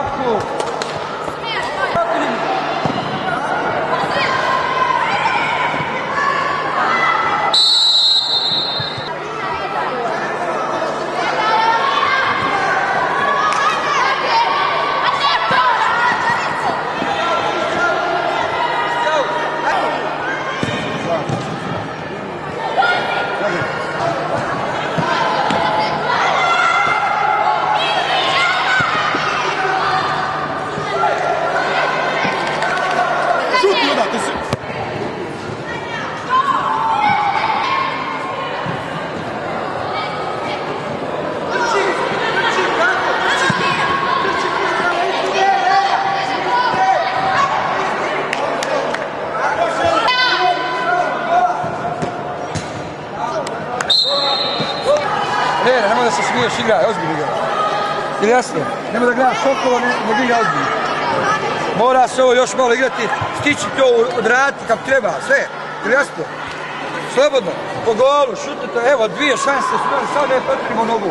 Babko. Da se smiješ igraj, ozbiljno igraj. Ili jasno? Nemoj da gledaš šokova, ne, ne igra ozbiljno. Mora se ovo još malo igrati, stići to, odraditi kako treba, sve. Ili jasno? Slobodno, po golu, šutite, evo dvije šanse su imali, sad ne potrebimo nogu.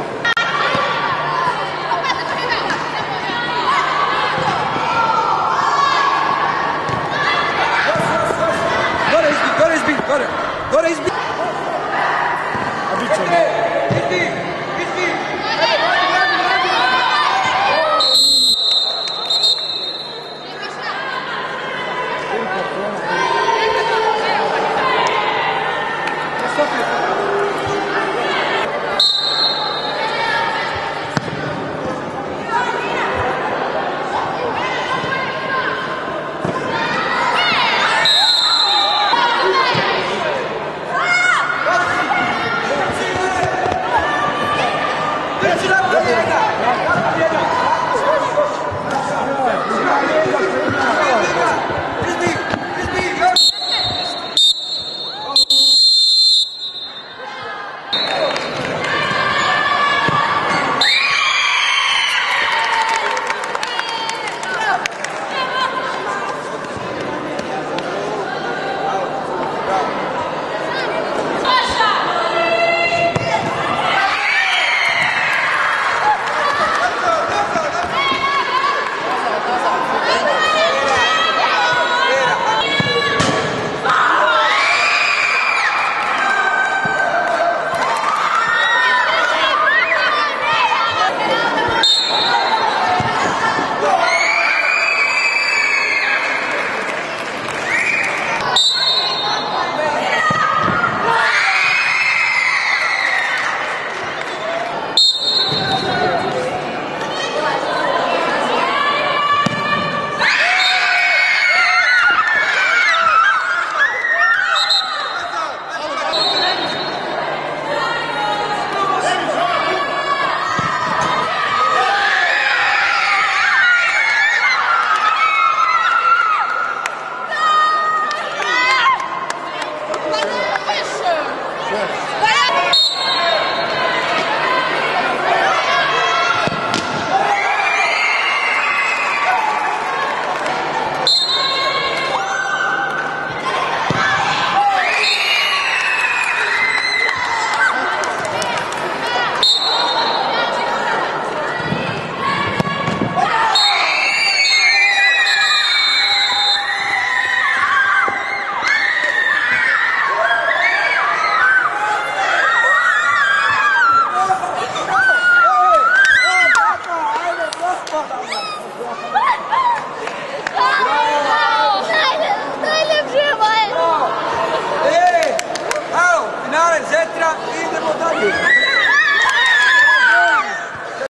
Gore izbi, gore izbi, gore, gore izbi. A bit će